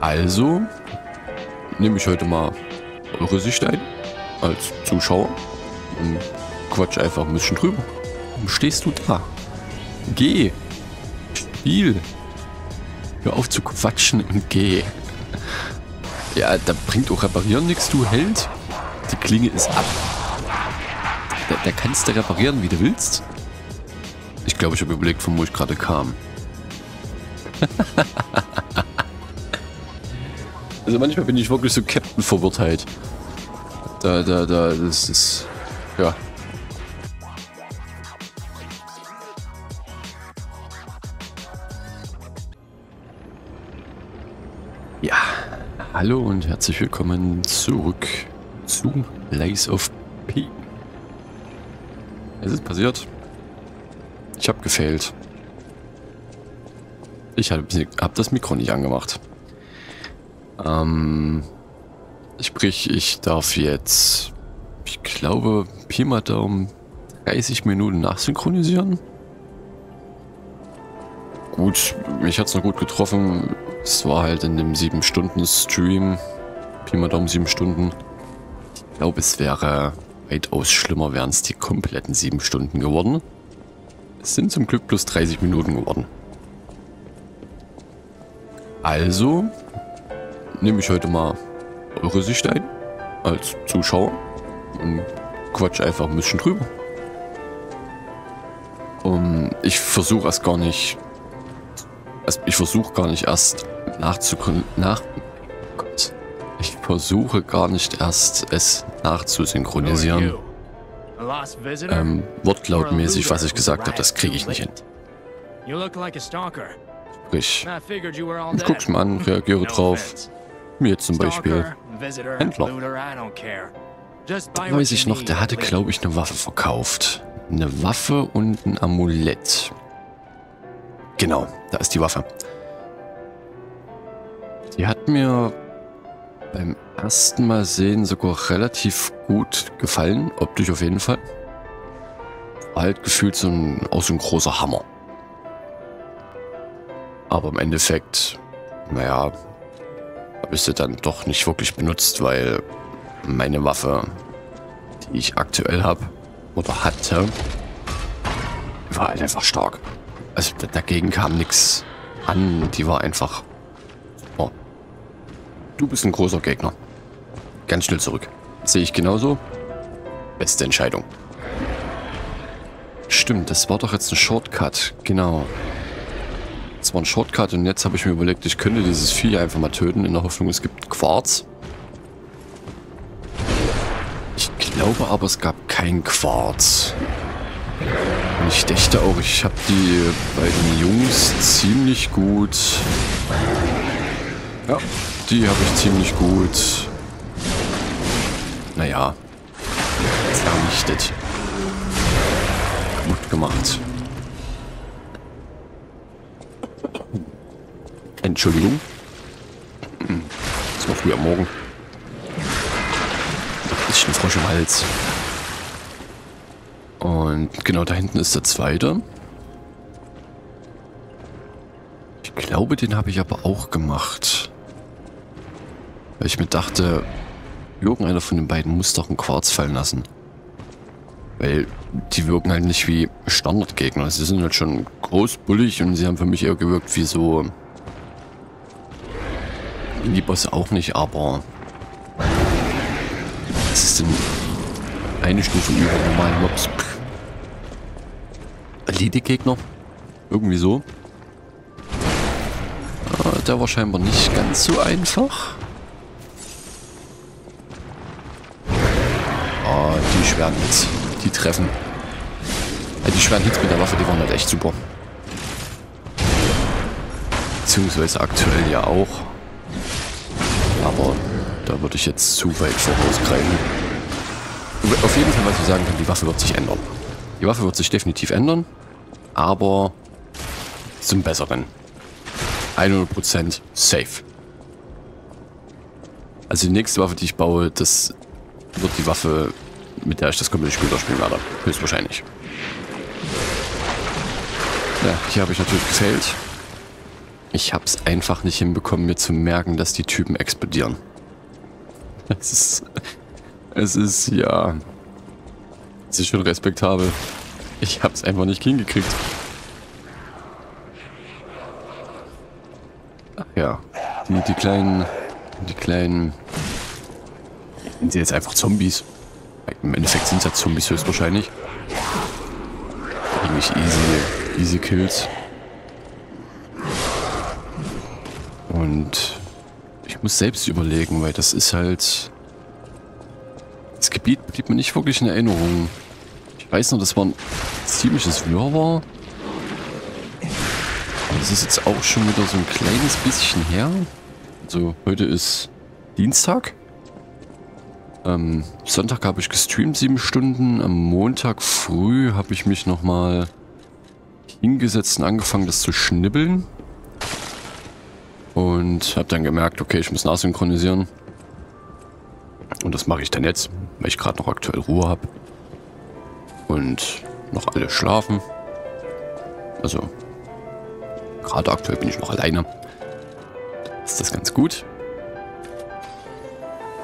Also nehme ich heute mal eure Sicht ein als Zuschauer und quatsch einfach ein bisschen drüber. Warum stehst du da? Geh. Spiel. Hör auf zu quatschen und geh. Ja, da bringt auch Reparieren nichts, du Held. Die Klinge ist ab. Da, da kannst du reparieren, wie du willst. Ich glaube, ich habe überlegt, von wo ich gerade kam. also manchmal bin ich wirklich so Captain-Verwirrtheit. Da, da, da, das ist... Ja. Ja, hallo und herzlich willkommen zurück zu Lace of P. Es ist passiert. Ich habe gefailt. Ich habe hab das Mikro nicht angemacht. Ähm, sprich, ich darf jetzt, ich glaube, Pi mal Daumen 30 Minuten nachsynchronisieren. Gut, mich hat es noch gut getroffen. Es war halt in dem 7-Stunden-Stream. Pi mal Daumen 7 Stunden. Ich glaube, es wäre weitaus schlimmer, wären es die kompletten 7 Stunden geworden. Es sind zum Glück plus 30 Minuten geworden. Also nehme ich heute mal eure Sicht ein als Zuschauer und quatsch einfach ein bisschen drüber. Und ich versuche erst gar nicht, also ich versuche gar nicht erst nachzukommen, nach, Gott, ich versuche gar nicht erst es nachzusynchronisieren. Ähm, wortlautmäßig, was ich gesagt habe, das kriege ich nicht hin. Sprich, ich guck's mir an, reagiere drauf. Mir zum Beispiel Händler. Da weiß ich noch, der hatte, glaube ich, eine Waffe verkauft. Eine Waffe und ein Amulett. Genau, da ist die Waffe. Die hat mir beim ersten Mal sehen sogar relativ gut gefallen. Optisch auf jeden Fall. War halt gefühlt so ein, auch so ein großer Hammer. Aber im Endeffekt, naja, habe ich sie dann doch nicht wirklich benutzt, weil meine Waffe, die ich aktuell habe oder hatte, war halt einfach stark. Also dagegen kam nichts an. Die war einfach... Oh. Du bist ein großer Gegner. Ganz schnell zurück. Sehe ich genauso. Beste Entscheidung. Stimmt, das war doch jetzt ein Shortcut. Genau. Das war ein Shortcut und jetzt habe ich mir überlegt, ich könnte dieses Vieh einfach mal töten, in der Hoffnung, es gibt Quarz. Ich glaube aber, es gab kein Quarz. Und ich dachte auch, ich habe die beiden Jungs ziemlich gut... Ja, die habe ich ziemlich gut... Naja, vernichtet. Gut gemacht. Entschuldigung. Es war früh am Morgen. Ein bisschen Frosch im Hals. Und genau da hinten ist der zweite. Ich glaube, den habe ich aber auch gemacht. Weil ich mir dachte, irgendeiner von den beiden muss doch einen Quarz fallen lassen. Weil die wirken halt nicht wie Standardgegner. Sie sind halt schon groß, bullig und sie haben für mich eher gewirkt wie so Indie-Bosse auch nicht, aber es ist eine Stufe über normalen Mobs. Elite-Gegner? Irgendwie so. Äh, der war scheinbar nicht ganz so einfach. Oh, die schweren Hits. Die treffen. Die schweren Hits mit der Waffe, die waren halt echt super. Beziehungsweise aktuell ja auch. Aber da würde ich jetzt zu weit vorausgreifen. Auf jeden Fall, was ich sagen kann, die Waffe wird sich ändern. Die Waffe wird sich definitiv ändern, aber zum Besseren. 100% safe. Also die nächste Waffe, die ich baue, das wird die Waffe, mit der ich das komplette Spiel durchspielen werde. Höchstwahrscheinlich. Ja, hier habe ich natürlich gefällt. Ich hab's einfach nicht hinbekommen, mir zu merken, dass die Typen explodieren. Es ist... Es ist, ja... Es ist schon respektabel. Ich hab's einfach nicht hingekriegt. Ach ja. Die, die kleinen... Die kleinen... Sind sie jetzt einfach Zombies? Im Endeffekt sind es ja Zombies höchstwahrscheinlich. Eigentlich easy, easy Kills. Und ich muss selbst überlegen, weil das ist halt... Das Gebiet blieb mir nicht wirklich in Erinnerung. Ich weiß noch, das war ein ziemliches Wirrwarr. Das ist jetzt auch schon wieder so ein kleines bisschen her. Also heute ist Dienstag. Ähm, Sonntag habe ich gestreamt, sieben Stunden. Am Montag früh habe ich mich nochmal hingesetzt und angefangen, das zu schnibbeln. Und habe dann gemerkt, okay, ich muss nachsynchronisieren. Und das mache ich dann jetzt, weil ich gerade noch aktuell Ruhe habe. Und noch alle schlafen. Also, gerade aktuell bin ich noch alleine. ist das ganz gut.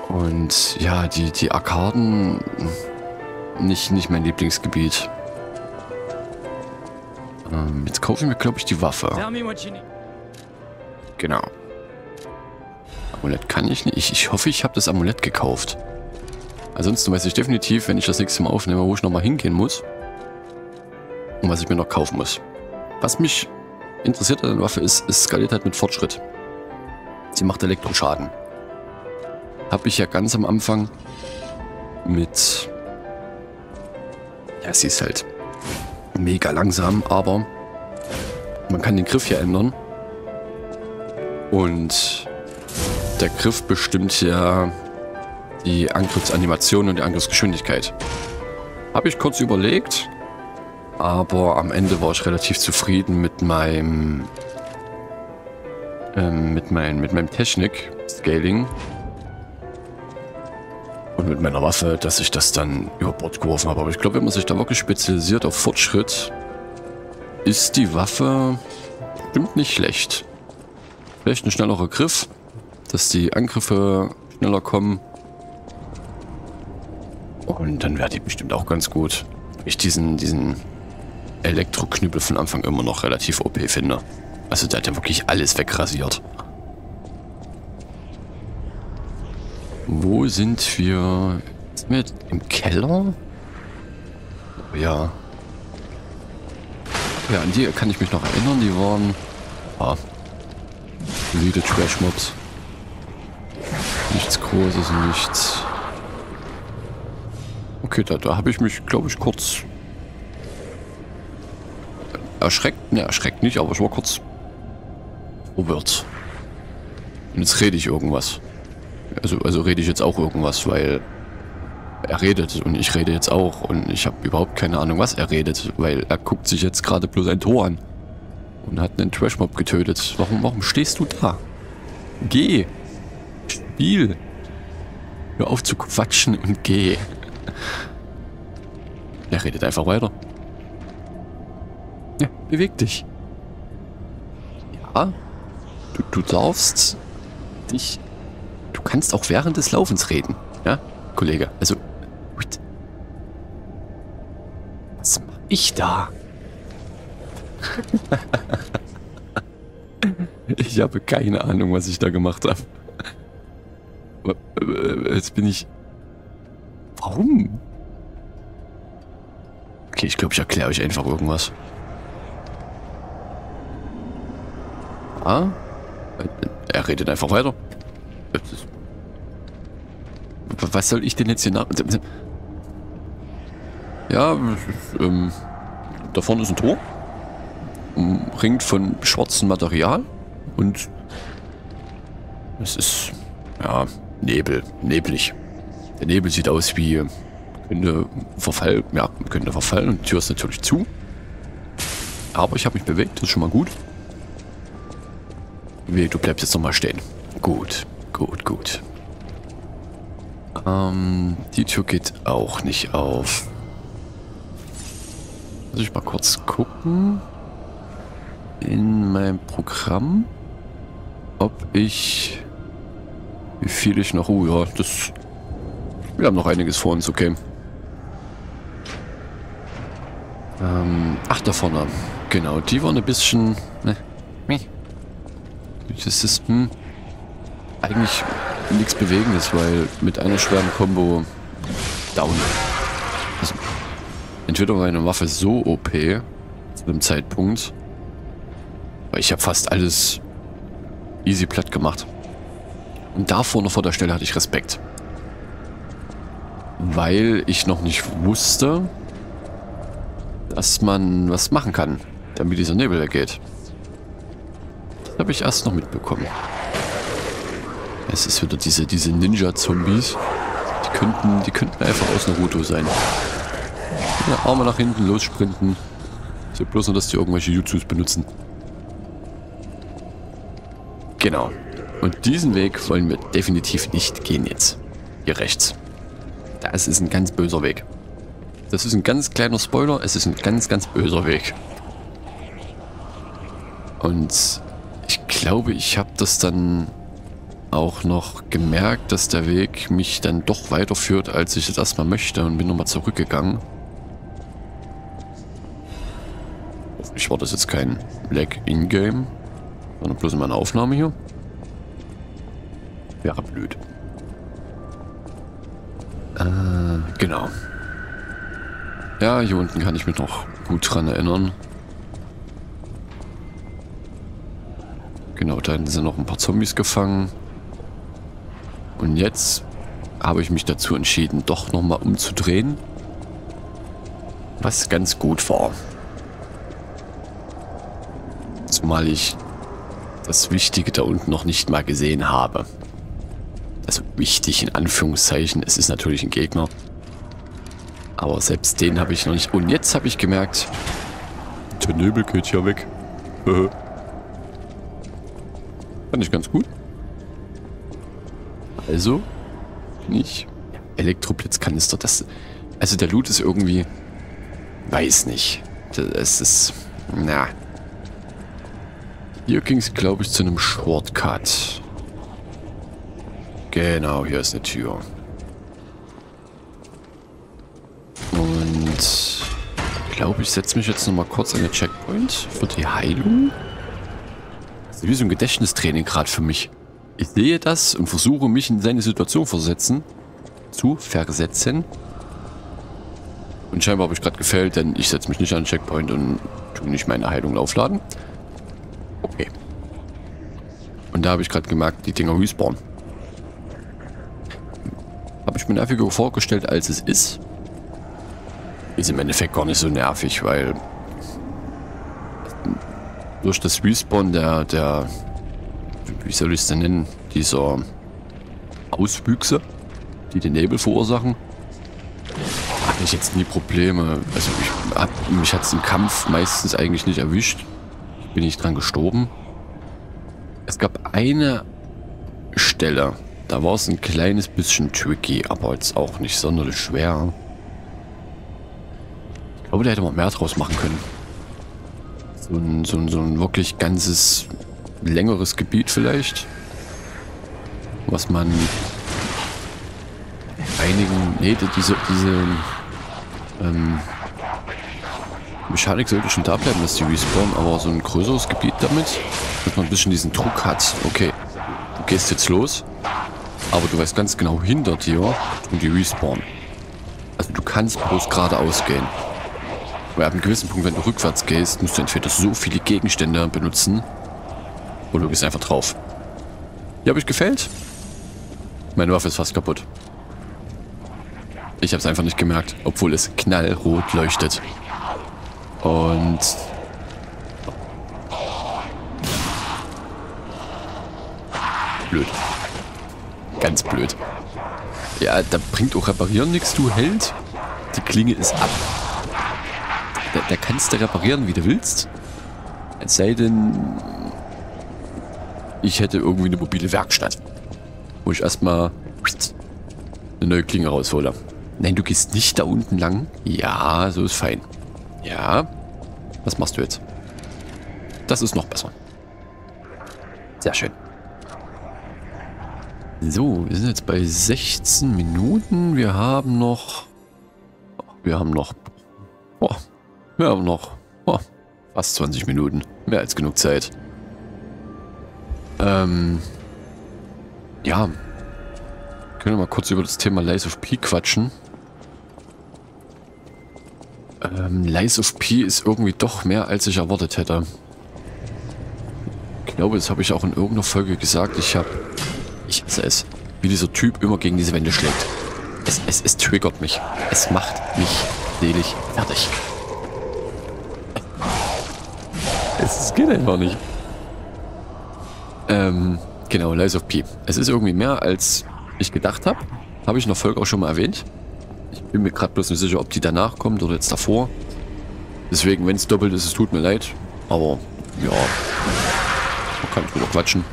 Und ja, die, die Arkaden, nicht, nicht mein Lieblingsgebiet. Ähm, jetzt kaufe ich mir, glaube ich, die Waffe. Genau. Amulett kann ich nicht. Ich, ich hoffe, ich habe das Amulett gekauft. Ansonsten weiß ich definitiv, wenn ich das nächste Mal aufnehme, wo ich nochmal hingehen muss. Und was ich mir noch kaufen muss. Was mich interessiert an der Waffe ist, es skaliert halt mit Fortschritt. Sie macht Elektroschaden. Habe ich ja ganz am Anfang mit... Ja, sie ist halt mega langsam, aber man kann den Griff ja ändern. Und der Griff bestimmt ja die Angriffsanimation und die Angriffsgeschwindigkeit. Habe ich kurz überlegt, aber am Ende war ich relativ zufrieden mit meinem ähm, mit, mein, mit meinem Technik-Scaling und mit meiner Waffe, dass ich das dann über Bord geworfen habe. Aber ich glaube, wenn man sich da wirklich spezialisiert auf Fortschritt, ist die Waffe bestimmt nicht schlecht. Vielleicht ein schnellerer Griff, dass die Angriffe schneller kommen. Und dann wäre die bestimmt auch ganz gut. Ich diesen, diesen Elektroknüppel von Anfang immer noch relativ OP finde. Also der hat ja wirklich alles wegrasiert. Wo sind wir? Sind wir jetzt im Keller? Oh ja. Ja, an die kann ich mich noch erinnern. Die waren... Ah, solide Trash-Mobs. Nichts Großes, nichts... Okay, da, da habe ich mich, glaube ich, kurz... Erschreckt? Ne, erschreckt nicht, aber ich war kurz... Robert. Und jetzt rede ich irgendwas. Also, also rede ich jetzt auch irgendwas, weil er redet und ich rede jetzt auch und ich habe überhaupt keine Ahnung, was er redet, weil er guckt sich jetzt gerade bloß ein Tor an und hat einen Trashmob getötet. Warum, warum stehst du da? Geh! Spiel! Hör auf zu quatschen und geh. Er redet einfach weiter. Ja, beweg dich. Ja, du, du darfst dich... Du kannst auch während des Laufens reden. Ja, Kollege. Also... Was mach ich da? Ich habe keine Ahnung, was ich da gemacht habe. Jetzt bin ich... Warum? Okay, ich glaube, ich erkläre euch einfach irgendwas. Ah? Er redet einfach weiter. Was soll ich denn jetzt hier nach... Ja, ähm, da vorne ist ein Tor umringt von schwarzem Material und es ist, ja, Nebel, neblig. Der Nebel sieht aus wie, könnte verfallen, ja, könnte verfallen und die Tür ist natürlich zu. Aber ich habe mich bewegt, das ist schon mal gut. Wie, du bleibst jetzt nochmal stehen. Gut, gut, gut. Ähm, die Tür geht auch nicht auf. Muss ich mal kurz gucken in meinem Programm. ob ich... Wie viel ich noch... Oh ja, das... Wir haben noch einiges vor uns, okay. Ähm, ach, da vorne. Genau, die waren ein bisschen... Ne, das ist hm, eigentlich nichts Bewegendes, weil mit einer schweren Combo down. Also, entweder war eine Waffe so OP zu dem Zeitpunkt, ich habe fast alles easy platt gemacht. Und da vorne vor der Stelle hatte ich Respekt. Weil ich noch nicht wusste, dass man was machen kann, damit dieser Nebel weggeht. Das habe ich erst noch mitbekommen. Es ist wieder diese, diese Ninja-Zombies. Die könnten, die könnten einfach aus Naruto sein. Ja, Arme nach hinten, lossprinten. So bloß nur, dass die irgendwelche Jutsus benutzen. Genau. Und diesen Weg wollen wir definitiv nicht gehen jetzt. Hier rechts. Das ist ein ganz böser Weg. Das ist ein ganz kleiner Spoiler. Es ist ein ganz, ganz böser Weg. Und ich glaube, ich habe das dann auch noch gemerkt, dass der Weg mich dann doch weiterführt, als ich es erstmal möchte und bin nochmal zurückgegangen. Hoffentlich war das jetzt kein Lag in-game, sondern bloß in meiner Aufnahme hier. Wäre blöd. Äh, genau. Ja, hier unten kann ich mich noch gut dran erinnern. Genau, da hinten sind noch ein paar Zombies gefangen. Und jetzt habe ich mich dazu entschieden, doch nochmal umzudrehen. Was ganz gut war. Zumal ich das Wichtige da unten noch nicht mal gesehen habe. Also wichtig in Anführungszeichen. Es ist natürlich ein Gegner. Aber selbst den habe ich noch nicht. Und jetzt habe ich gemerkt, der Nebel geht ja weg. Fand ich ganz gut. Also, nicht. Elektroblitzkanister, das. Also der Loot ist irgendwie. Weiß nicht. Es ist. Na. Hier ging es, glaube ich, zu einem Shortcut. Genau, hier ist eine Tür. Und ich glaube, ich setze mich jetzt nochmal kurz an den Checkpoint für die Heilung. Das ist wie so ein Gedächtnistraining gerade für mich. Ich sehe das und versuche mich in seine Situation versetzen, zu versetzen. Und scheinbar habe ich gerade gefällt, denn ich setze mich nicht an den Checkpoint und tue nicht meine Heilung aufladen. Okay. Und da habe ich gerade gemerkt, die Dinger respawnen. Habe ich mir nerviger vorgestellt, als es ist. Ist im Endeffekt gar nicht so nervig, weil durch das Respawn der, der wie soll ich es denn nennen, dieser Auswüchse, die den Nebel verursachen, hatte ich jetzt nie Probleme. Also ich mich hat es im Kampf meistens eigentlich nicht erwischt. Bin ich dran gestorben. Es gab eine Stelle, da war es ein kleines bisschen tricky, aber jetzt auch nicht sonderlich schwer. Ich glaube, da hätte man mehr draus machen können. So ein, so ein, so ein wirklich ganzes längeres Gebiet vielleicht. Was man einigen... Nee, diese, diese ähm, Mechanik sollte schon da bleiben, dass die respawnen, aber so ein größeres Gebiet damit, dass man ein bisschen diesen Druck hat. Okay, du gehst jetzt los, aber du weißt ganz genau hinter dir und die respawnen. Also du kannst bloß geradeaus gehen. Weil ab einem gewissen Punkt, wenn du rückwärts gehst, musst du entweder so viele Gegenstände benutzen, oder du gehst einfach drauf. Die habe ich gefällt. Meine Waffe ist fast kaputt. Ich habe es einfach nicht gemerkt, obwohl es knallrot leuchtet. Und... Blöd. Ganz blöd. Ja, da bringt auch Reparieren nichts, du Held. Die Klinge ist ab. Da, da kannst du reparieren, wie du willst. Es sei denn, ich hätte irgendwie eine mobile Werkstatt. Wo ich erstmal eine neue Klinge raushole. Nein, du gehst nicht da unten lang. Ja, so ist fein. Ja. Was machst du jetzt? Das ist noch besser. Sehr schön. So, wir sind jetzt bei 16 Minuten. Wir haben noch... Wir haben noch... Oh, wir haben noch... Oh, fast 20 Minuten. Mehr als genug Zeit. Ähm... Ja. Können wir mal kurz über das Thema Lies of P quatschen. Ähm, Lies of P ist irgendwie doch mehr, als ich erwartet hätte. Ich glaube, das habe ich auch in irgendeiner Folge gesagt. Ich habe... Ich hasse es, wie dieser Typ immer gegen diese Wände schlägt. Es, es, es triggert mich. Es macht mich selig fertig. Es geht einfach nicht. Ähm, genau, Lies of P. Es ist irgendwie mehr, als ich gedacht habe. Habe ich in der Folge auch schon mal erwähnt. Ich bin mir gerade bloß nicht sicher, ob die danach kommt oder jetzt davor. Deswegen, wenn es doppelt ist, es tut mir leid. Aber, ja, man kann drüber quatschen.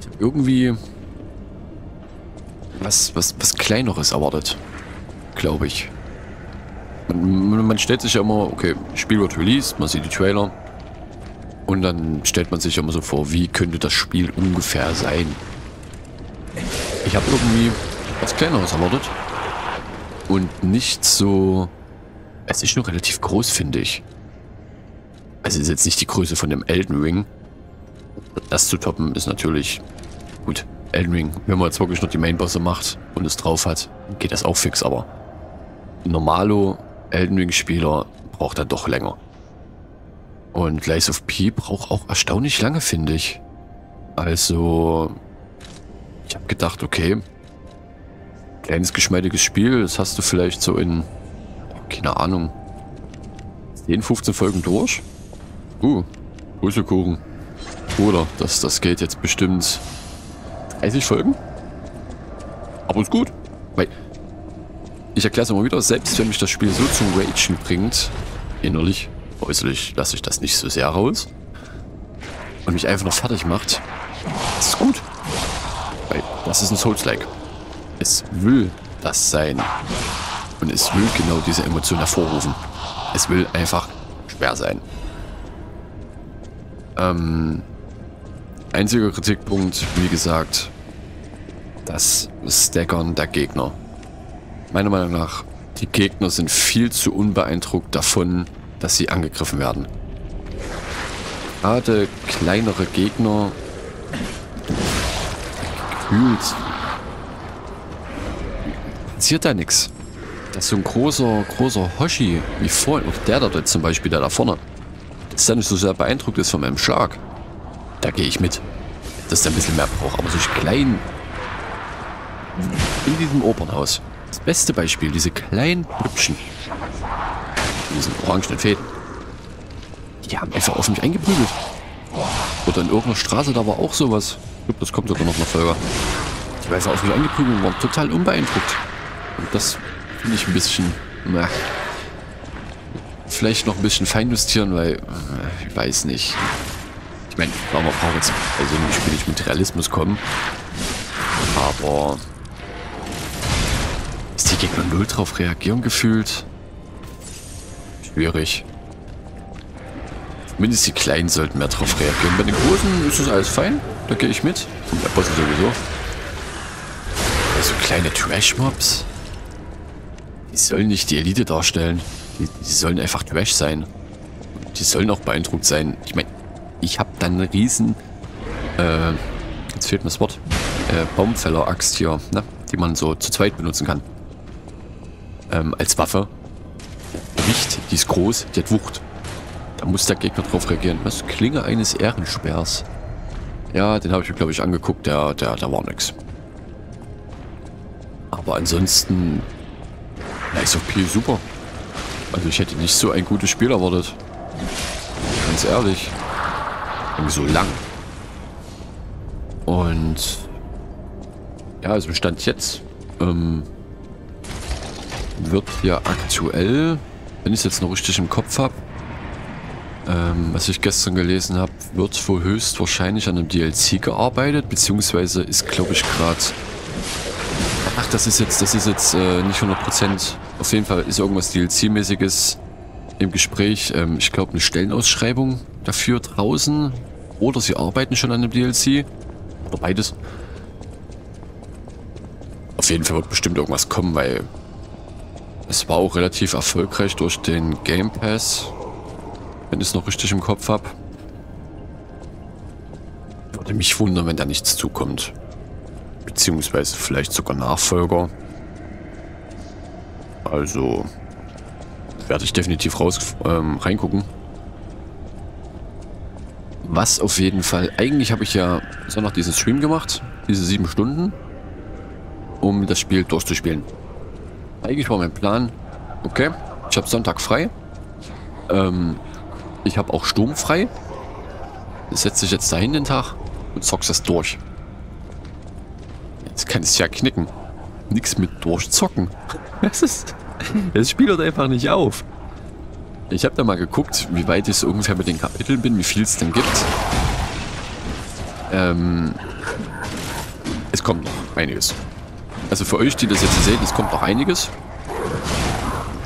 Ich habe irgendwie was, was, was Kleineres erwartet. Glaube ich. Man, man, stellt sich ja immer, okay, Spiel wird released, man sieht die Trailer. Und dann stellt man sich immer so vor, wie könnte das Spiel ungefähr sein. Ich habe irgendwie was Kleineres erwartet. Und nicht so... Es ist schon relativ groß, finde ich. Also ist jetzt nicht die Größe von dem Elden Ring. Das zu toppen ist natürlich gut. Elden Ring, wenn man jetzt wirklich noch die Mainbosse macht und es drauf hat, geht das auch fix, aber normalo Elden Ring Spieler braucht er doch länger. Und Lies of P braucht auch erstaunlich lange, finde ich. Also, ich habe gedacht, okay, kleines, geschmeidiges Spiel, das hast du vielleicht so in, keine Ahnung, 10, 15 Folgen durch. Uh, Pustekuchen. Oder, das, das geht jetzt bestimmt 30 Folgen. Aber ist gut. Weil, ich erkläre es immer wieder, selbst wenn mich das Spiel so zum Ragen bringt, innerlich, äußerlich lasse ich das nicht so sehr raus, und mich einfach noch fertig macht, ist gut. Weil das ist ein Souls-like. Es will das sein. Und es will genau diese Emotion hervorrufen. Es will einfach schwer sein. Ähm, einziger Kritikpunkt, wie gesagt, das Staggern der Gegner. Meiner Meinung nach, die Gegner sind viel zu unbeeindruckt davon, dass sie angegriffen werden. Gerade kleinere Gegner gefühlt passiert da nichts. Das ist so ein großer, großer Hoshi wie vorhin, oder der da zum Beispiel, der da vorne, dass der nicht so sehr beeindruckt ist von meinem Schlag. Da gehe ich mit. Dass der ein bisschen mehr braucht. Aber so klein in diesem Opernhaus. Das beste Beispiel, diese kleinen Püppchen. Diesen orangenen Fäden. Die haben einfach auf mich eingeprügelt. Oder in irgendeiner Straße, da war auch sowas. Ich glaube, das kommt sogar noch eine Folge. Die einfach auf mich eingeprügelt und waren total unbeeindruckt. Das finde ich ein bisschen... Na, vielleicht noch ein bisschen fein justieren, weil... Äh, ich weiß nicht. Ich meine, man braucht jetzt also nicht Spiel nicht mit Realismus kommen. Aber ist die Gegner null drauf reagieren gefühlt? Schwierig. Zumindest die Kleinen sollten mehr drauf reagieren. Bei den Großen ist das alles fein. Da gehe ich mit. Und der Boss sowieso. Also kleine Trash-Mobs. Die sollen nicht die Elite darstellen. Die, die sollen einfach Trash sein. Die sollen auch beeindruckt sein. Ich meine, ich habe dann eine riesen... Äh, jetzt fehlt mir das Wort. Äh, Baumfäller-Axt hier, ne? Die man so zu zweit benutzen kann. Ähm, als Waffe. Gewicht, die ist groß, die hat Wucht. Da muss der Gegner drauf reagieren. Was? Klinge eines Ehrensperrs. Ja, den habe ich mir, glaube ich, angeguckt. Der, der, der war nix. Aber ansonsten... Nice OP, super. Also ich hätte nicht so ein gutes Spiel erwartet. Ganz ehrlich. Irgendwie so lang. Und... Ja, also Stand jetzt... Ähm, wird ja aktuell, wenn ich es jetzt noch richtig im Kopf habe, ähm, was ich gestern gelesen habe, wird wohl höchstwahrscheinlich an einem DLC gearbeitet, beziehungsweise ist, glaube ich, gerade... Ach, das ist jetzt, das ist jetzt äh, nicht 100%. Auf jeden Fall ist irgendwas DLC-mäßiges im Gespräch. Ähm, ich glaube, eine Stellenausschreibung dafür draußen. Oder sie arbeiten schon an einem DLC. Oder beides. auf jeden Fall wird bestimmt irgendwas kommen, weil es war auch relativ erfolgreich durch den Game Pass, wenn ich es noch richtig im Kopf habe. Würde mich wundern, wenn da nichts zukommt. Beziehungsweise vielleicht sogar Nachfolger. Also werde ich definitiv raus ähm, reingucken. Was auf jeden Fall, eigentlich habe ich ja Sonntag diesen Stream gemacht, diese sieben Stunden, um das Spiel durchzuspielen. Eigentlich war mein Plan, okay, ich habe Sonntag frei, ähm, ich habe auch Sturm frei, setze ich jetzt dahin den Tag und zockst das durch. Jetzt kann es ja knicken. Nichts mit durchzocken. Das ist... Das Spiel hört einfach nicht auf. Ich habe da mal geguckt, wie weit ich so ungefähr mit den Kapiteln bin, wie viel es denn gibt. Ähm, es kommt noch einiges. Also für euch, die das jetzt seht, es kommt noch einiges.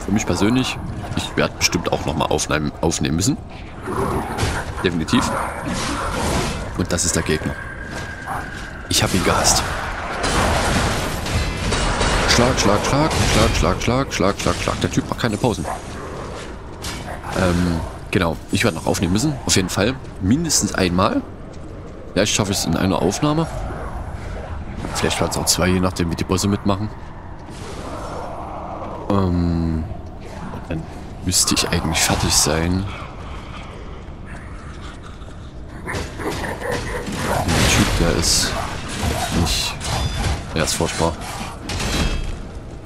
Für mich persönlich, ich werde bestimmt auch nochmal aufnehmen, aufnehmen müssen. Definitiv. Und das ist der Gegner. Ich habe ihn gehasst. Schlag, Schlag, Schlag, Schlag, Schlag, Schlag, Schlag, Schlag, Schlag. Der Typ macht keine Pausen. Ähm, genau. Ich werde noch aufnehmen müssen. Auf jeden Fall. Mindestens einmal. Vielleicht schaffe ich es in einer Aufnahme. Vielleicht werden es auch zwei, je nachdem, wie die Bosse mitmachen. Ähm, dann müsste ich eigentlich fertig sein. Der Typ, der ist nicht... Er ist furchtbar.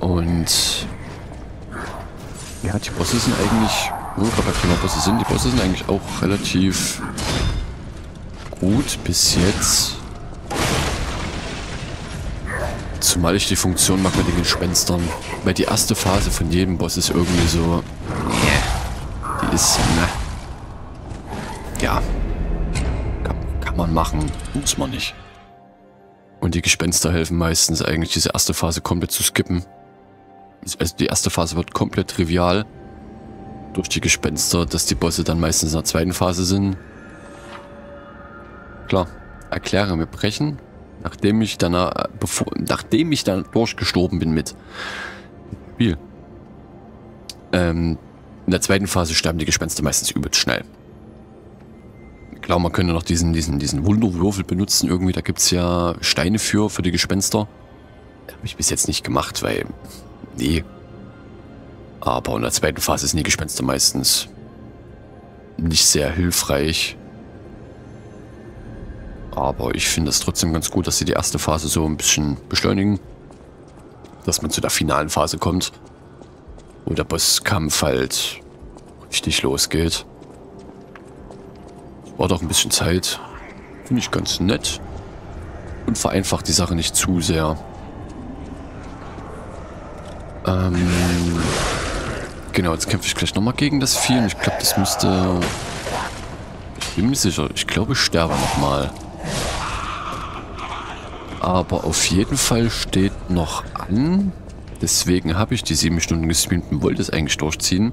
Und... Ja, die Bosse sind eigentlich wo wir gerade Thema Bosse sind. Die Bosse sind eigentlich auch relativ gut bis jetzt. Zumal ich die Funktion mag mit den Gespenstern. Weil die erste Phase von jedem Boss ist irgendwie so... Die ist... Ne. Ja. Kann, kann man machen. Muss man nicht. Und die Gespenster helfen meistens eigentlich, diese erste Phase komplett zu skippen. Also die erste Phase wird komplett trivial durch die Gespenster, dass die Bosse dann meistens in der zweiten Phase sind. Klar, erkläre mir brechen, nachdem ich dann, äh, bevor, nachdem ich dann durchgestorben bin mit Spiel. Ähm, in der zweiten Phase sterben die Gespenster meistens übelst schnell. Klar, man könnte noch diesen, diesen, diesen Wunderwürfel benutzen irgendwie. Da gibt es ja Steine für, für die Gespenster. Habe ich bis jetzt nicht gemacht, weil... Nee, aber in der zweiten Phase sind die Gespenster meistens nicht sehr hilfreich. Aber ich finde es trotzdem ganz gut, dass sie die erste Phase so ein bisschen beschleunigen. Dass man zu der finalen Phase kommt. Wo der Bosskampf halt richtig losgeht. War doch ein bisschen Zeit. Finde ich ganz nett. Und vereinfacht die Sache nicht zu sehr. Ähm... Genau, jetzt kämpfe ich gleich nochmal gegen das Vieh. Ich glaube, das müsste... Ich bin mir sicher. Ich glaube, ich sterbe nochmal. Aber auf jeden Fall steht noch an. Deswegen habe ich die sieben Stunden gestreamt und wollte es eigentlich durchziehen.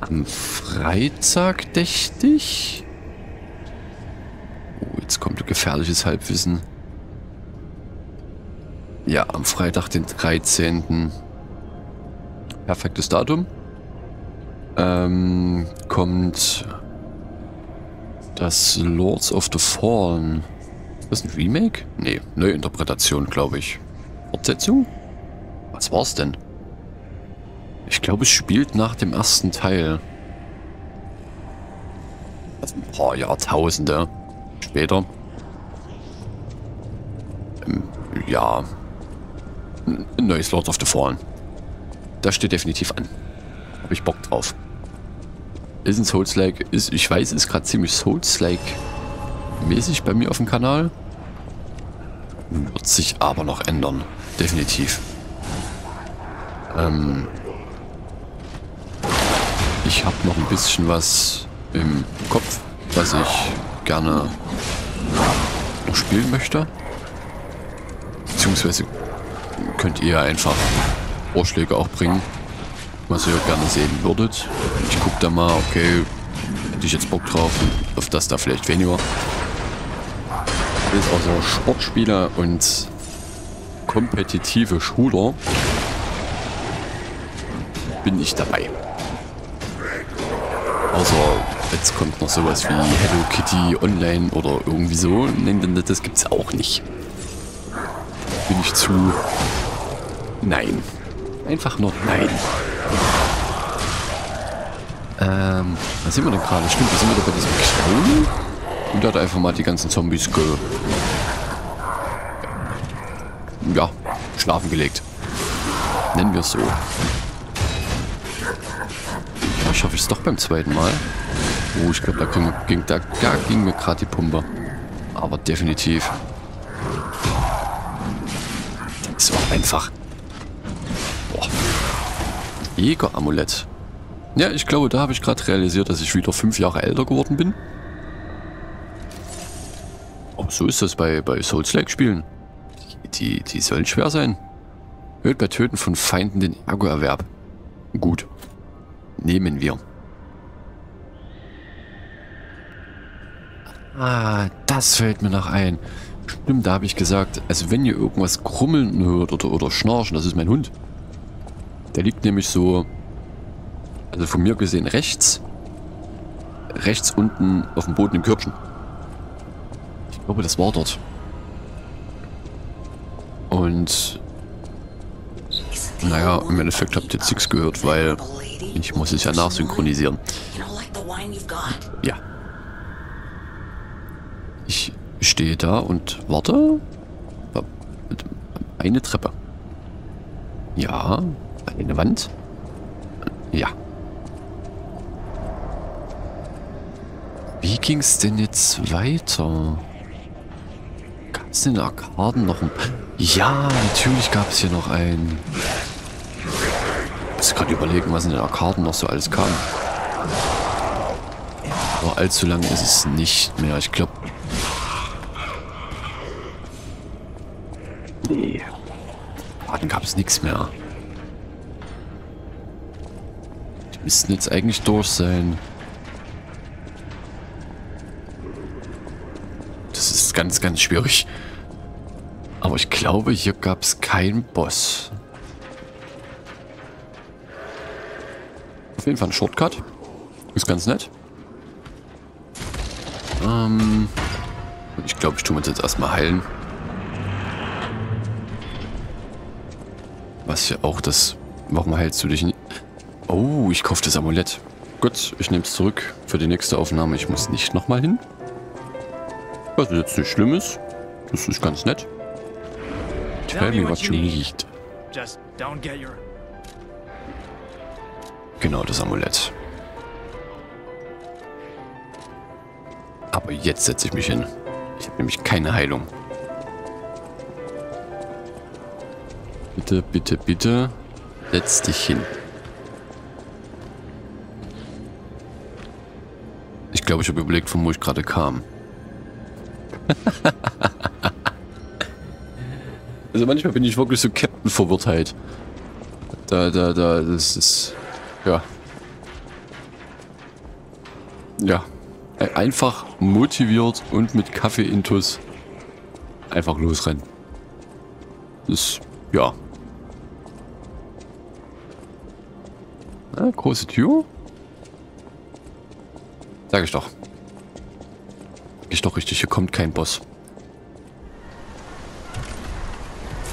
Am Freitag, dächte ich. Oh, jetzt kommt gefährliches Halbwissen. Ja, am Freitag, den 13 perfektes Datum. Ähm, kommt das Lords of the Fallen. Ist das ein Remake? Nee, Neuinterpretation, glaube ich. Fortsetzung? Was war's denn? Ich glaube, es spielt nach dem ersten Teil. Also ein paar Jahrtausende später. Ähm, ja. Ein neues Lords of the Fallen. Das steht definitiv an. Habe ich Bock drauf. Ist ein Souls-like. Ist, ich weiß, ist gerade ziemlich Souls-like mäßig bei mir auf dem Kanal. Wird sich aber noch ändern. Definitiv. Ähm ich habe noch ein bisschen was im Kopf, was ich gerne noch spielen möchte. Beziehungsweise könnt ihr einfach Vorschläge auch bringen, was ihr gerne sehen würdet. Ich gucke da mal, okay, hätte ich jetzt Bock drauf auf das da vielleicht weniger. Ich bin auch so Sportspieler und kompetitive Shooter bin ich dabei. Außer jetzt kommt noch sowas wie Hello Kitty Online oder irgendwie so. Nein, das gibt's auch nicht. Bin ich zu... Nein. Einfach nur nein. Ähm, was sind wir denn gerade? Stimmt, wir sind wieder bei diesem Clown. Und der hat einfach mal die ganzen Zombies ge... Ja, schlafen gelegt. Nennen wir es so. Ja, schaffe ich es doch beim zweiten Mal. Oh, ich glaube, da, ging, da, da ging mir gerade die Pumpe. Aber definitiv. Das ist auch einfach. Jäger-Amulett. Ja, ich glaube, da habe ich gerade realisiert, dass ich wieder fünf Jahre älter geworden bin. Aber so ist das bei, bei Souls-like-Spielen. Die, die, die sollen schwer sein. Hört bei Töten von Feinden den Ergo-Erwerb. Gut. Nehmen wir. Ah, das fällt mir noch ein. Stimmt, da habe ich gesagt, also wenn ihr irgendwas krummeln hört oder, oder schnarchen, das ist mein Hund. Der liegt nämlich so, also von mir gesehen rechts, rechts unten auf dem Boden im Körbchen. Ich glaube, das war dort. Und naja, im Endeffekt habt ihr jetzt nichts gehört, weil ich muss es ja nachsynchronisieren. Ja. Ich stehe da und warte. Eine Treppe. Ja. Eine Wand. Ja. Wie ging es denn jetzt weiter? Gab es in den Arkaden noch ein... Ja, natürlich gab es hier noch einen muss gerade überlegen, was in den Arkaden noch so alles kam. Aber allzu lange ist es nicht mehr. Ich glaube... Nee. Dann gab es nichts mehr. Die müssten jetzt eigentlich durch sein. Das ist ganz, ganz schwierig. Aber ich glaube, hier gab es keinen Boss. auf jeden Fall ein Shortcut. Ist ganz nett. Ähm, ich glaube, ich tue uns jetzt erstmal heilen. Was hier auch das... Warum heilst du dich nicht? Ich kaufe das Amulett. Gut, ich nehme es zurück für die nächste Aufnahme. Ich muss nicht nochmal hin. Was jetzt nicht schlimm ist. Das ist ganz nett. Tell me what you need. Genau, das Amulett. Aber jetzt setze ich mich hin. Ich habe nämlich keine Heilung. Bitte, bitte, bitte. Setz dich hin. Glaube, ich habe überlegt, von wo ich gerade kam. also manchmal bin ich wirklich so Captain-Verwirrtheit. Da, da, da, das ist... Ja. Ja. Einfach motiviert und mit Kaffee-Intus einfach losrennen. Das, ja. Na, große Tür. Sag ich doch. Ich doch richtig, hier kommt kein Boss.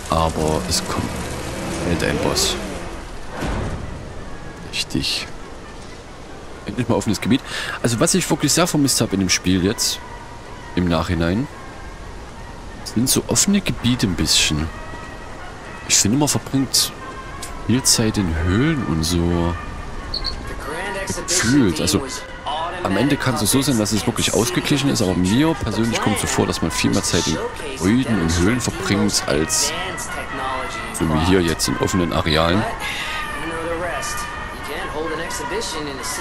Aber es kommt ein Boss. Richtig. Endlich mal offenes Gebiet. Also was ich wirklich sehr vermisst habe in dem Spiel jetzt, im Nachhinein, sind so offene Gebiete ein bisschen. Ich finde, man verbringt viel Zeit in Höhlen und so gefühlt. Also am Ende kann es so sein, dass es wirklich ausgeglichen ist, aber mir persönlich kommt so vor, dass man viel mehr Zeit in Gebäuden und Höhlen verbringt, als so wie hier jetzt in offenen Arealen.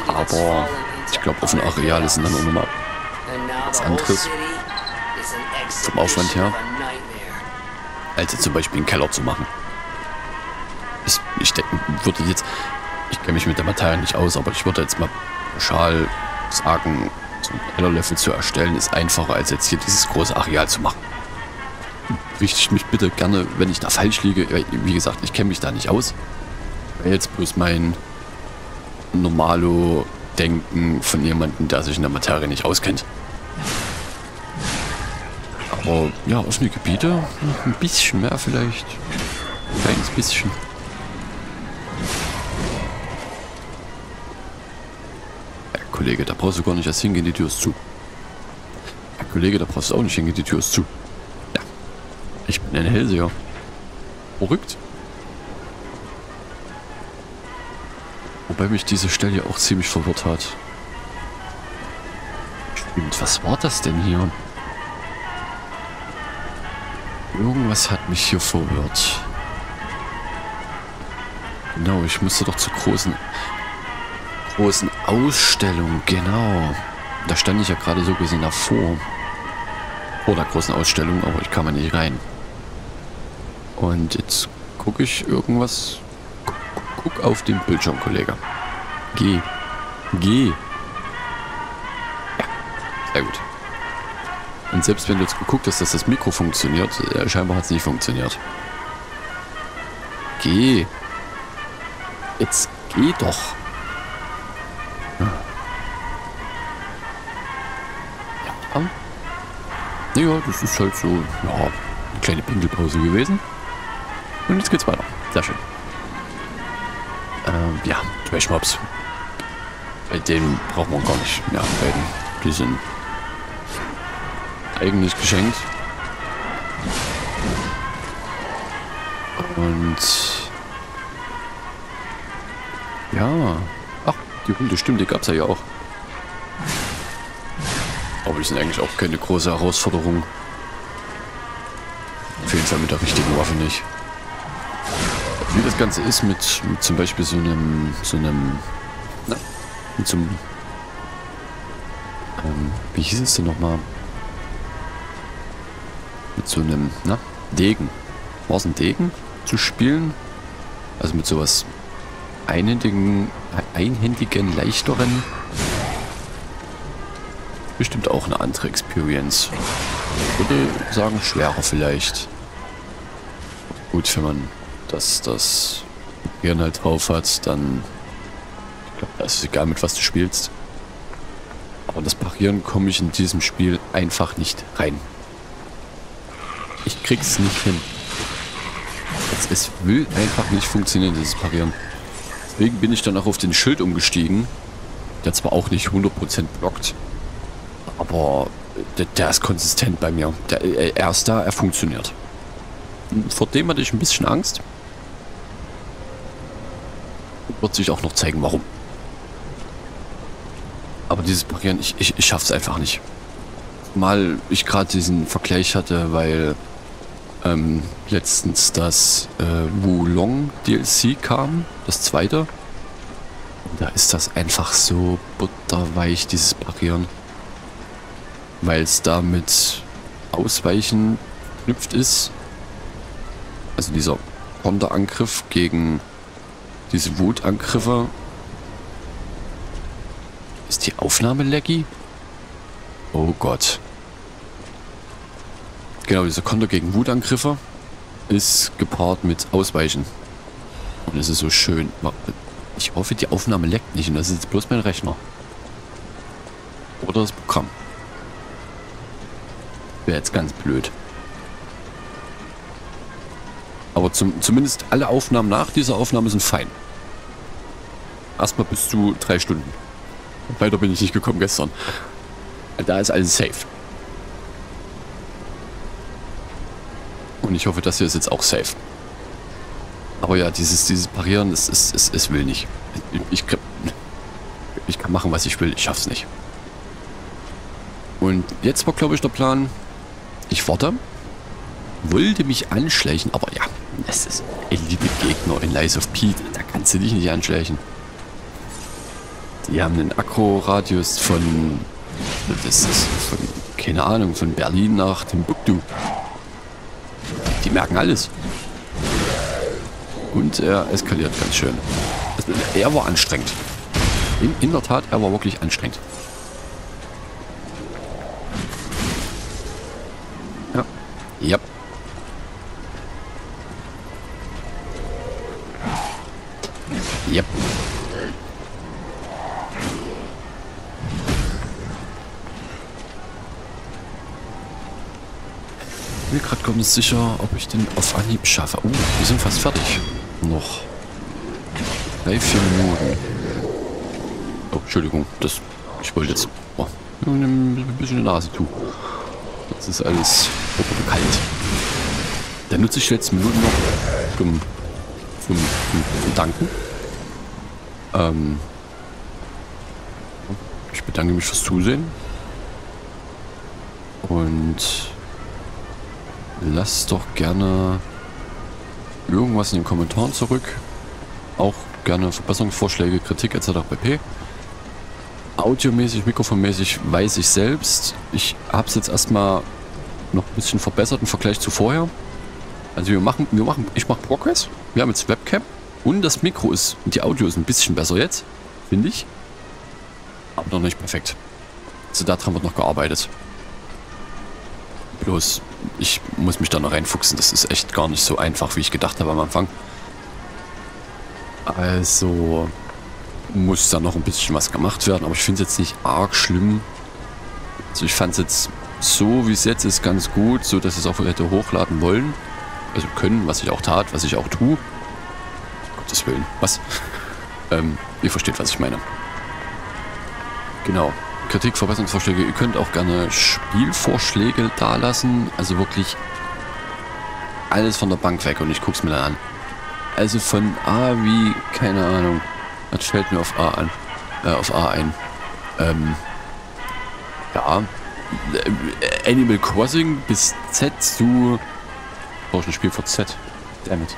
Aber ich glaube, auf dem Areal ist dann auch nochmal was anderes. Vom Aufwand her. Als jetzt zum Beispiel einen Keller zu machen. Ich, ich denke, würde jetzt, ich kenne mich mit der Materie nicht aus, aber ich würde jetzt mal pauschal sagen, so einen Kellerlevel zu erstellen, ist einfacher als jetzt hier dieses große Areal zu machen. Richtet mich bitte gerne, wenn ich da falsch liege. Wie gesagt, ich kenne mich da nicht aus. Jetzt bloß mein normalo Denken von jemandem, der sich in der Materie nicht auskennt. Aber ja, offene Gebiete, ein bisschen mehr vielleicht. Ein kleines bisschen. Kollege, da brauchst du gar nicht erst hingehen, die Tür ist zu. Ja, Kollege, da brauchst du auch nicht hingehen, die Tür ist zu. Ja, ich bin ein Hellseher. Verrückt. Wobei mich diese Stelle auch ziemlich verwirrt hat. Stimmt, was war das denn hier? Irgendwas hat mich hier verwirrt. Genau, ich musste doch zur großen, großen Ausstellung. Genau. Da stand ich ja gerade so gesehen davor. Vor der großen Ausstellung, aber ich kam ja nicht rein. Und jetzt gucke ich irgendwas. Guck auf den Bildschirm, Kollege. Geh. Geh. Ja, sehr gut. Und selbst wenn du jetzt geguckt hast, dass das Mikro funktioniert, äh, scheinbar hat es nicht funktioniert. Geh. Jetzt geh doch. Ja, das ist halt so, ja, eine kleine Pinkelpause gewesen. Und jetzt geht's weiter. Sehr schön. Ähm, ja, Trashmobs. Bei denen braucht man gar nicht mehr arbeiten. Die sind eigentlich geschenkt. Und ja. Ach, die Hunde, stimmt, die gab es ja hier auch. Die sind eigentlich auch keine große Herausforderung. Auf jeden Fall mit der richtigen Waffe nicht. Wie das Ganze ist mit, mit zum Beispiel so einem, so einem, na, mit so einem, ähm, wie hieß es denn nochmal? Mit so einem, na, Degen. War es ein Degen zu spielen? Also mit sowas einhändigen, einhändigen, leichteren. Bestimmt auch eine andere Experience. Ich würde sagen, schwerer vielleicht. Gut, wenn man das, das Hirn halt drauf hat, dann ich glaube, da ist egal, mit was du spielst. Aber das Parieren komme ich in diesem Spiel einfach nicht rein. Ich krieg's nicht hin. Es, es will einfach nicht funktionieren, dieses Parieren. Deswegen bin ich dann auch auf den Schild umgestiegen, der zwar auch nicht 100% blockt, aber der, der, ist konsistent bei mir. Der, er ist da, er funktioniert. Vor dem hatte ich ein bisschen Angst. Wird sich auch noch zeigen, warum. Aber dieses Parieren, ich, ich, ich schaff's einfach nicht. Mal ich gerade diesen Vergleich hatte, weil ähm, letztens das äh, Wulong DLC kam, das zweite. Da ist das einfach so butterweich, dieses Parieren. Weil es da mit Ausweichen knüpft ist. Also dieser Konterangriff gegen diese Wutangriffe. Ist die Aufnahme laggy? Oh Gott. Genau, dieser Konter gegen Wutangriffe ist gepaart mit Ausweichen. Und es ist so schön. Ich hoffe, die Aufnahme leckt nicht und das ist jetzt bloß mein Rechner. Oder das Programm. Wäre jetzt ganz blöd. Aber zum, zumindest alle Aufnahmen nach dieser Aufnahme sind fein. Erstmal bis zu drei Stunden. Weiter bin ich nicht gekommen gestern. Da ist alles safe. Und ich hoffe, das hier ist jetzt auch safe. Aber ja, dieses, dieses Parieren, es, es, es, es will nicht. Ich, ich, ich kann machen, was ich will. Ich schaff's nicht. Und jetzt war, glaube ich, der Plan, ich warte, wollte mich anschleichen, aber ja, es ist Elite-Gegner in Lies of Pete, da kannst du dich nicht anschleichen. Die haben einen Akku-Radius von, das ist von, keine Ahnung, von Berlin nach Timbuktu. Die merken alles. Und er eskaliert ganz schön. Also, er war anstrengend. In, in der Tat, er war wirklich anstrengend. Ja. Ja. Mir gerade kommt sicher, ob ich den auf Anhieb schaffe. Oh, wir sind fast fertig. Noch. Drei, vier Minuten. Oh, Entschuldigung, das. Ich wollte jetzt. Oh, ein bisschen die Nase tun. Das ist alles kalt. Dann nutze ich letzten Minuten noch zum, zum, zum, zum Danken. Ähm, ich bedanke mich fürs Zusehen. Und lasst doch gerne irgendwas in den Kommentaren zurück. Auch gerne Verbesserungsvorschläge, Kritik etc. pp. Audiomäßig, mikrofonmäßig weiß ich selbst. Ich habe es jetzt erstmal noch ein bisschen verbessert im Vergleich zu vorher. Also wir machen, wir machen, ich mache Progress. Wir haben jetzt Webcam und das Mikro ist, die Audio ist ein bisschen besser jetzt, finde ich. Aber noch nicht perfekt. Also daran wird noch gearbeitet. Bloß, ich muss mich da noch reinfuchsen. Das ist echt gar nicht so einfach, wie ich gedacht habe am Anfang. Also muss da noch ein bisschen was gemacht werden, aber ich finde es jetzt nicht arg schlimm. Also ich fand es jetzt so, wie es jetzt ist, ganz gut, so dass es auch hätte hochladen wollen. Also können, was ich auch tat, was ich auch tue. Gottes Willen. Was? ähm, ihr versteht, was ich meine. Genau. Kritik, Verbesserungsvorschläge. Ihr könnt auch gerne Spielvorschläge dalassen. Also wirklich alles von der Bank weg und ich guck's mir dann an. Also von A wie, keine Ahnung. Was fällt mir auf A an? Äh, auf A ein. Ähm, ja. Äh, Animal Crossing bis Z zu brauche ein Spiel für Z. Damit.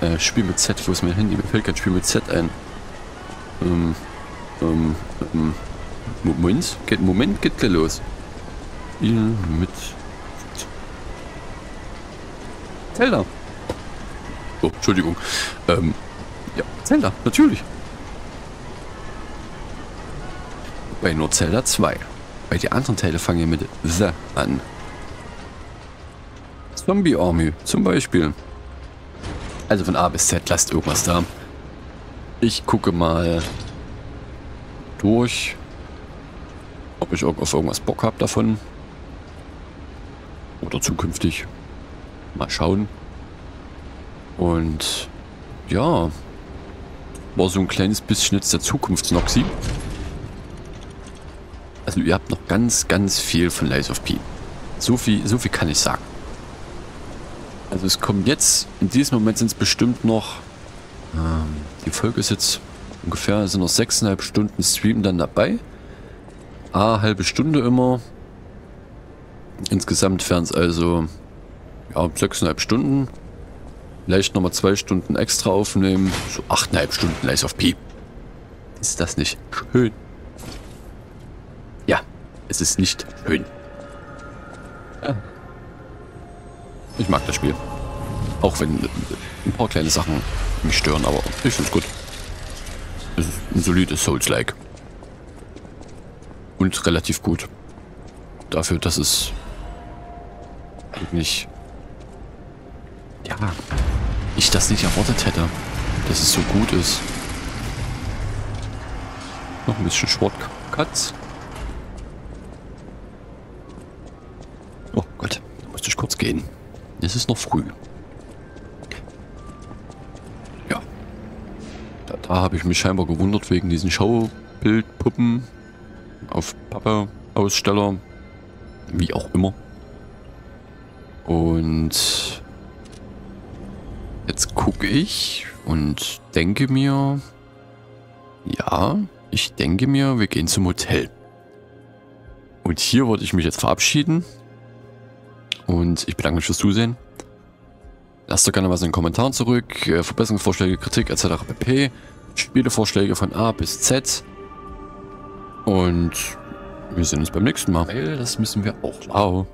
Äh, Spiel mit Z, wo ist mein Handy? Mir fällt kein Spiel mit Z ein. Ähm, ähm, ähm, Moment, geht, Moment, geht gleich los. Spiel mit Zelda. Oh, Entschuldigung. Ähm, ja, Zelda, natürlich. Bei nur Zelda 2. Bei den anderen Teile fangen wir mit The an. Zombie Army zum Beispiel. Also von A bis Z lasst irgendwas da. Ich gucke mal durch, ob ich auf irgendwas Bock habe davon. Oder zukünftig. Mal schauen. Und ja, war so ein kleines bisschen jetzt der Zukunftsnoxy. Also ihr habt noch ganz, ganz viel von Lies of P. So viel, so viel kann ich sagen. Also es kommt jetzt, in diesem Moment sind es bestimmt noch, ähm, die Folge ist jetzt ungefähr, sind noch sechseinhalb Stunden Stream dann dabei. A, halbe Stunde immer. Insgesamt wären es also, ja, sechseinhalb Stunden. Vielleicht nochmal zwei Stunden extra aufnehmen. So achteinhalb Stunden Lies of P. Ist das nicht schön? Es ist nicht schön. Ich mag das Spiel. Auch wenn ein paar kleine Sachen mich stören, aber ich finde es gut. Es ist ein solides Souls-like. Und relativ gut. Dafür, dass es eigentlich... Ja, ich das nicht erwartet hätte, dass es so gut ist. Noch ein bisschen Shortcuts. Oh Gott, da musste ich kurz gehen. Es ist noch früh. Ja. Da, da habe ich mich scheinbar gewundert wegen diesen Schaubildpuppen auf Pappe-Aussteller. Wie auch immer. Und jetzt gucke ich und denke mir, ja, ich denke mir, wir gehen zum Hotel. Und hier wollte ich mich jetzt verabschieden. Und ich bedanke mich fürs Zusehen. Lasst doch gerne was in den Kommentaren zurück. Äh, Verbesserungsvorschläge, Kritik etc. pp. Spielevorschläge von A bis Z. Und wir sehen uns beim nächsten Mal. Das müssen wir auch. Ciao.